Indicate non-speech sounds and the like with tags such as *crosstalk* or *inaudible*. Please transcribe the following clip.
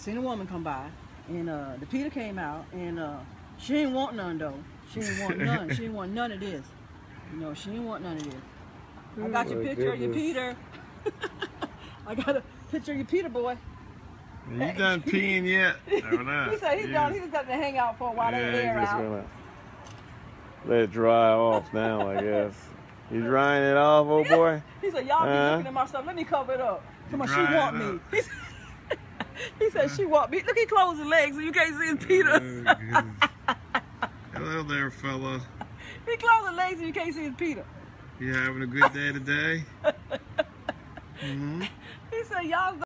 Seen a woman come by, and uh, the Peter came out, and uh, she ain't want none though. She ain't want *laughs* none. she ain't want none of this. You know, she ain't want none of this. I got your my picture of your. Peter. *laughs* I got a picture of your Peter boy. You done peeing yet? *laughs* He said he's Yeah. done. He just got to hang out for a while. Yeah, let he just out. gonna let it dry off now, I guess. You drying it off, old boy? He said, y'all be Uh-huh. looking at my stuff. Let me cover it up. Come on, she want me. He said, he she walked me. Look, he closed his legs so you can't see his Peter. Oh. Hello there, fella. he closed his legs so you can't see his Peter. You having a good day today? *laughs* hmm He said, y'all